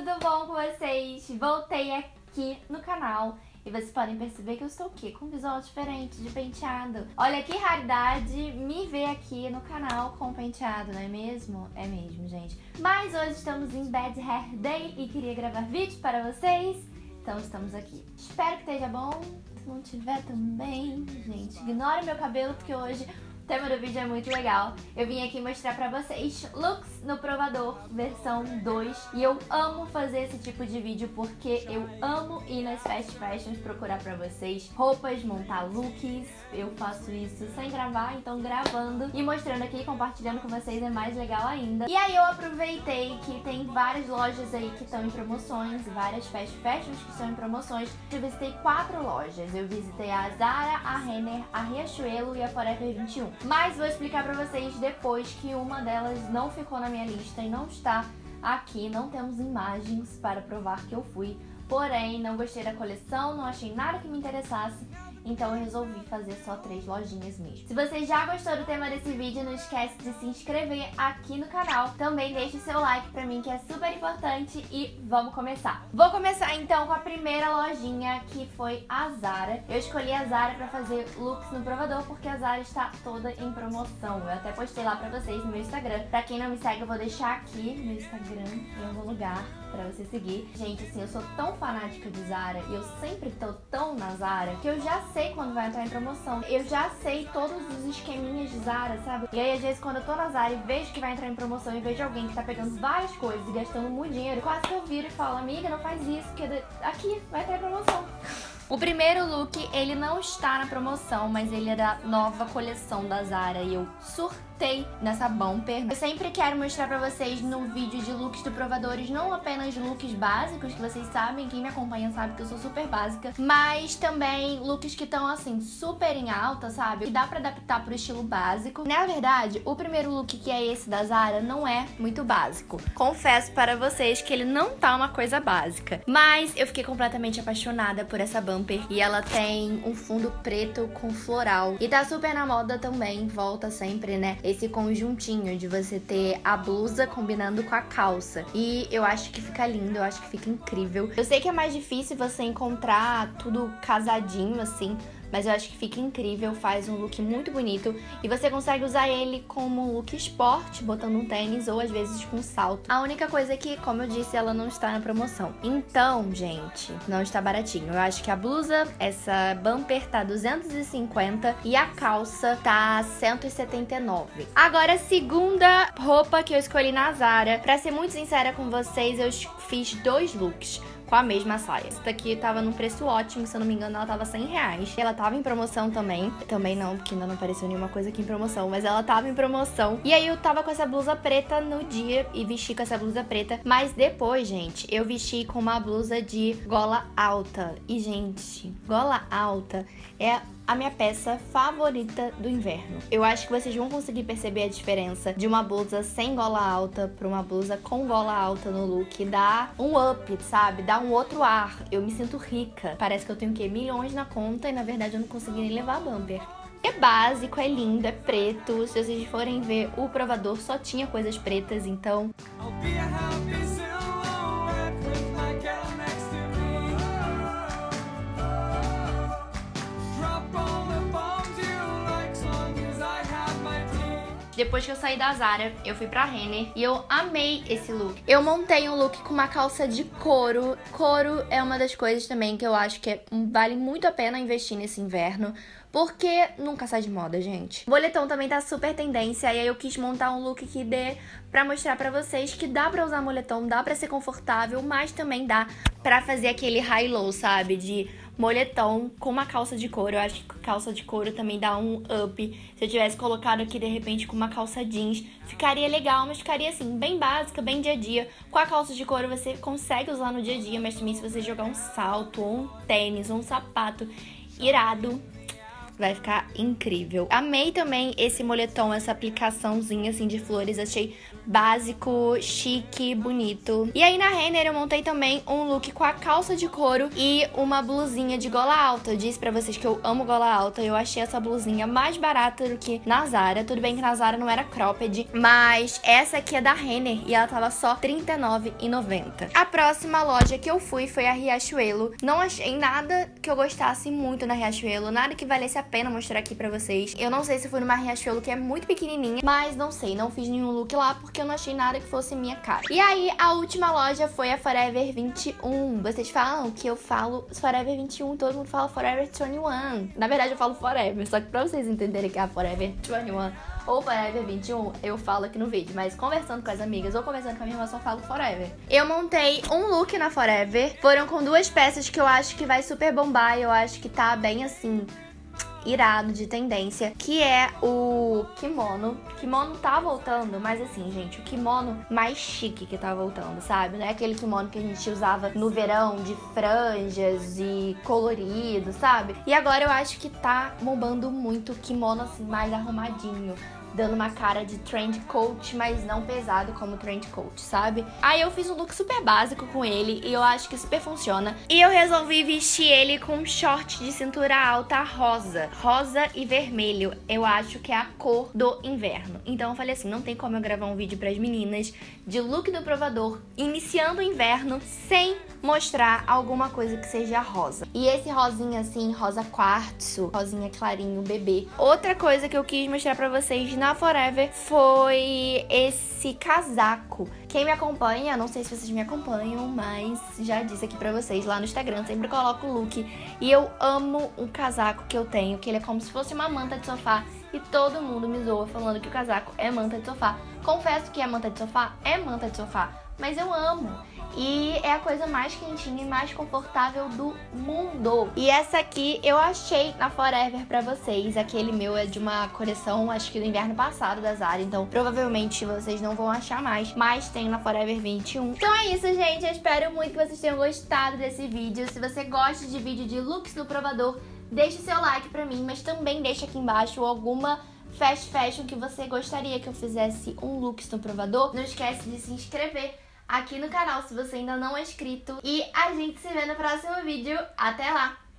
tudo bom com vocês? Voltei aqui no canal e vocês podem perceber que eu estou aqui com um visual diferente de penteado. Olha que raridade me ver aqui no canal com penteado, não é mesmo? É mesmo, gente. Mas hoje estamos em Bad Hair Day e queria gravar vídeo para vocês, então estamos aqui. Espero que esteja bom, se não tiver também, gente, ignore meu cabelo porque hoje tema do vídeo é muito legal. Eu vim aqui mostrar pra vocês looks no provador versão 2. E eu amo fazer esse tipo de vídeo porque eu amo ir nas fast fashions procurar pra vocês roupas, montar looks. Eu faço isso sem gravar, então gravando e mostrando aqui, compartilhando com vocês é mais legal ainda. E aí eu aproveitei que tem várias lojas aí que estão em promoções, várias fast fashions que estão em promoções. Eu visitei quatro lojas. Eu visitei a Zara, a Renner, a Riachuelo e a Forever 21. Mas vou explicar pra vocês depois que uma delas não ficou na minha lista e não está aqui. Não temos imagens para provar que eu fui. Porém, não gostei da coleção, não achei nada que me interessasse então eu resolvi fazer só três lojinhas mesmo. Se você já gostou do tema desse vídeo, não esquece de se inscrever aqui no canal. Também deixe o seu like pra mim, que é super importante. E vamos começar. Vou começar então com a primeira lojinha, que foi a Zara. Eu escolhi a Zara pra fazer looks no provador, porque a Zara está toda em promoção. Eu até postei lá pra vocês no meu Instagram. Pra quem não me segue, eu vou deixar aqui no Instagram, em algum lugar pra você seguir. Gente, assim, eu sou tão fanática de Zara e eu sempre tô tão na Zara que eu já sei quando vai entrar em promoção. Eu já sei todos os esqueminhas de Zara, sabe? E aí, às vezes, quando eu tô na Zara e vejo que vai entrar em promoção e vejo alguém que tá pegando várias coisas e gastando muito dinheiro, quase que eu viro e falo, amiga, não faz isso, porque aqui vai entrar em promoção. O primeiro look, ele não está na promoção, mas ele é da nova coleção da Zara e eu surtei nessa bumper. Eu sempre quero mostrar pra vocês no vídeo de looks do Provadores, não apenas looks básicos, que vocês sabem, quem me acompanha sabe que eu sou super básica, mas também looks que estão, assim, super em alta, sabe? Que dá pra adaptar pro estilo básico. Na verdade, o primeiro look, que é esse da Zara, não é muito básico. Confesso para vocês que ele não tá uma coisa básica, mas eu fiquei completamente apaixonada por essa bumper e ela tem um fundo preto com floral e tá super na moda também, volta sempre, né? esse conjuntinho de você ter a blusa combinando com a calça. E eu acho que fica lindo, eu acho que fica incrível. Eu sei que é mais difícil você encontrar tudo casadinho assim, mas eu acho que fica incrível, faz um look muito bonito e você consegue usar ele como look esporte, botando um tênis ou às vezes com salto. A única coisa é que, como eu disse, ela não está na promoção. Então, gente, não está baratinho. Eu acho que a blusa, essa bumper tá 250 e a calça tá 179. Agora, a segunda roupa que eu escolhi na Zara, pra ser muito sincera com vocês, eu fiz dois looks com a mesma saia. Essa daqui tava num preço ótimo, se eu não me engano, ela tava 100 reais. Ela tava em promoção também. Também não, porque ainda não apareceu nenhuma coisa aqui em promoção, mas ela tava em promoção. E aí eu tava com essa blusa preta no dia e vesti com essa blusa preta. Mas depois, gente, eu vesti com uma blusa de gola alta. E, gente, gola alta é a minha peça favorita do inverno. Eu acho que vocês vão conseguir perceber a diferença de uma blusa sem gola alta para uma blusa com gola alta no look. Dá um up, sabe? Dá um outro ar. Eu me sinto rica. Parece que eu tenho o quê? Milhões na conta e na verdade eu não consegui nem levar a bumper. É básico, é lindo, é preto. Se vocês forem ver, o provador só tinha coisas pretas, então. Depois que eu saí da Zara, eu fui pra Renner e eu amei esse look. Eu montei um look com uma calça de couro. Couro é uma das coisas também que eu acho que é, vale muito a pena investir nesse inverno. Porque nunca sai de moda, gente. O também tá super tendência. E aí eu quis montar um look que dê pra mostrar pra vocês que dá pra usar moletom, dá pra ser confortável, mas também dá pra fazer aquele high-low, sabe? De moletom com uma calça de couro. Eu acho que calça de couro também dá um up. Se eu tivesse colocado aqui de repente com uma calça jeans, ficaria legal, mas ficaria assim, bem básica, bem dia a dia. Com a calça de couro você consegue usar no dia a dia, mas também se você jogar um salto, ou um tênis, ou um sapato irado, Vai ficar incrível. Amei também esse moletom, essa aplicaçãozinha assim de flores. Achei básico, chique, bonito. E aí na Renner eu montei também um look com a calça de couro e uma blusinha de gola alta. Eu disse pra vocês que eu amo gola alta. Eu achei essa blusinha mais barata do que na Zara. Tudo bem que na Zara não era cropped, mas essa aqui é da Renner e ela tava só R$39,90. A próxima loja que eu fui foi a Riachuelo. Não achei nada que eu gostasse muito na Riachuelo, nada que valesse a pena mostrar aqui pra vocês. Eu não sei se fui numa Riachuelo que é muito pequenininha, mas não sei, não fiz nenhum look lá porque eu não achei nada que fosse minha cara. E aí, a última loja foi a Forever 21. Vocês falam que eu falo Forever 21, todo mundo fala Forever 21. Na verdade, eu falo Forever, só que pra vocês entenderem que é a Forever 21 ou Forever 21, eu falo aqui no vídeo. Mas conversando com as amigas ou conversando com a minha irmã, só falo Forever. Eu montei um look na Forever. Foram com duas peças que eu acho que vai super bombar. Eu acho que tá bem assim irado de tendência, que é o kimono. Kimono tá voltando, mas assim, gente, o kimono mais chique que tá voltando, sabe? Não é aquele kimono que a gente usava no verão de franjas e colorido, sabe? E agora eu acho que tá bombando muito o kimono assim mais arrumadinho dando uma cara de trend coat, mas não pesado como trend coat, sabe? Aí eu fiz um look super básico com ele e eu acho que super funciona. E eu resolvi vestir ele com um short de cintura alta rosa, rosa e vermelho. Eu acho que é a cor do inverno. Então eu falei assim, não tem como eu gravar um vídeo para as meninas de look do provador iniciando o inverno sem mostrar alguma coisa que seja rosa. E esse rosinha assim, rosa quartzo, rosinha clarinho, bebê. Outra coisa que eu quis mostrar para vocês na Forever foi esse casaco. Quem me acompanha, não sei se vocês me acompanham, mas já disse aqui pra vocês lá no Instagram, sempre coloco o look. E eu amo o casaco que eu tenho, que ele é como se fosse uma manta de sofá. E todo mundo me zoa falando que o casaco é manta de sofá. Confesso que a manta de sofá é manta de sofá, mas eu amo. E é a coisa mais quentinha e mais confortável do mundo. E essa aqui eu achei na Forever pra vocês. Aquele meu é de uma coleção, acho que do inverno passado da Zara. Então provavelmente vocês não vão achar mais. Mas tem na Forever 21. Então é isso, gente. Eu espero muito que vocês tenham gostado desse vídeo. Se você gosta de vídeo de looks do provador, deixe seu like pra mim. Mas também deixe aqui embaixo alguma fast fashion que você gostaria que eu fizesse um looks no provador. Não esquece de se inscrever aqui no canal se você ainda não é inscrito. E a gente se vê no próximo vídeo. Até lá!